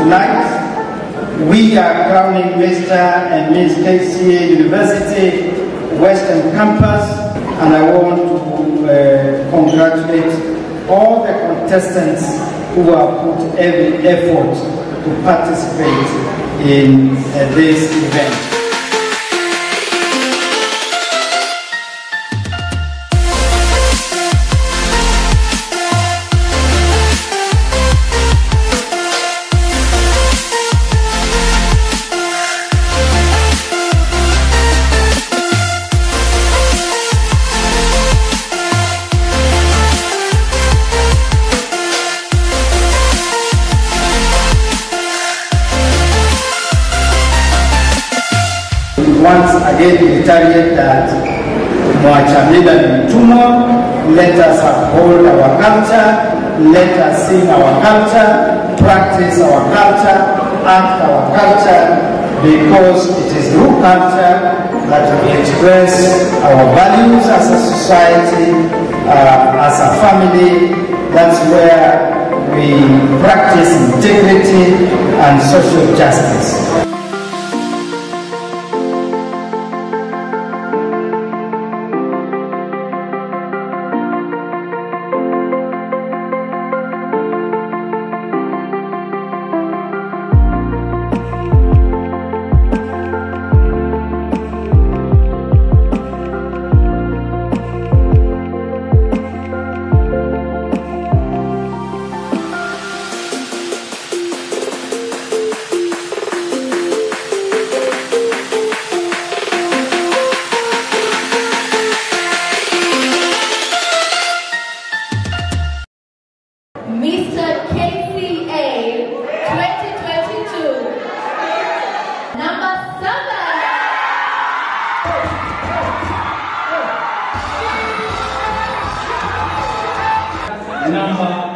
Tonight, we are crowning Mr. and Ms. KCA University Western Campus, and I want to uh, congratulate all the contestants who have put every effort to participate in uh, this event. Once again reiterate that Mwachamila ni mtumwa, let us uphold our culture, let us sing our culture, practice our culture, act our culture, because it is through culture that we express our values as a society, uh, as a family, that's where we practice integrity and social justice. Mr. KCA 2022. Number seven. number